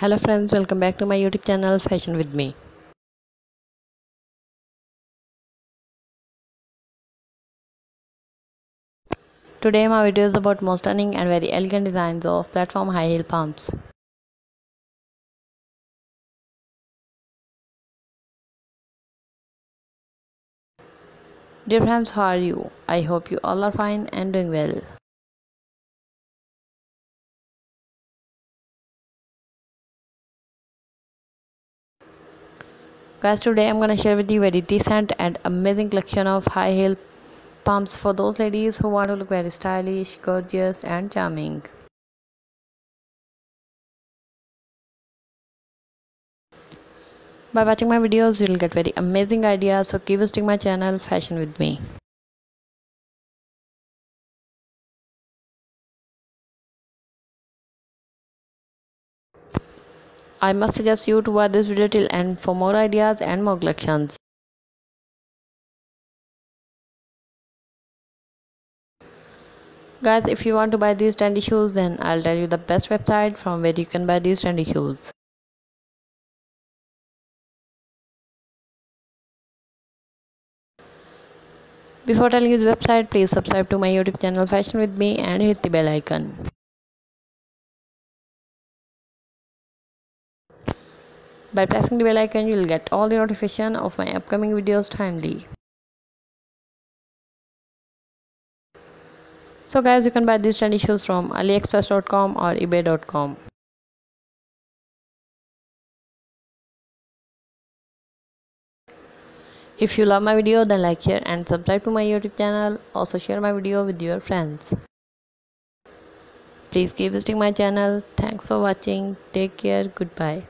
hello friends welcome back to my youtube channel fashion with me. Today my video is about most stunning and very elegant designs of platform high heel pumps. Dear friends how are you? I hope you all are fine and doing well guys today i'm gonna share with you very decent and amazing collection of high heel pumps for those ladies who want to look very stylish gorgeous and charming. By watching my videos you'll get very amazing ideas so keep visiting my channel fashion with me I must suggest you to watch this video till end for more ideas and more collections. Guys, if you want to buy these trendy shoes, then I'll tell you the best website from where you can buy these trendy shoes. Before telling you the website, please subscribe to my YouTube channel Fashion with me and hit the bell icon. By pressing the bell icon, you will get all the notification of my upcoming videos timely. So guys, you can buy these trendy shoes from aliexpress.com or ebay.com. If you love my video, then like, share and subscribe to my YouTube channel. Also share my video with your friends. Please keep visiting my channel. Thanks for watching. Take care. Goodbye.